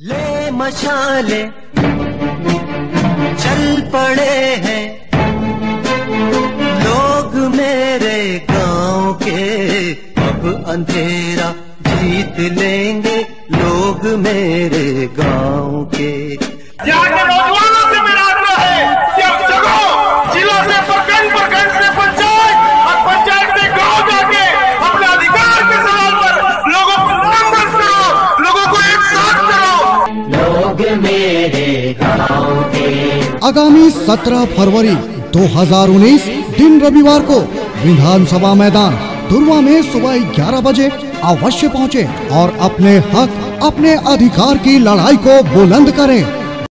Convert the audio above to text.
ले मशाले, चल पड़े हैं। लोग मेरे गाँव के अब अंधेरा जीत लेंगे। लोग मेरे गाँव के। यहाँ आगामी 17 फरवरी 2019 दिन रविवार को विधानसभा मैदान दुर्वा में सुबह 11 बजे अवश्य पहुँचे और अपने हक, अपने अधिकार की लड़ाई को बुलंद करें।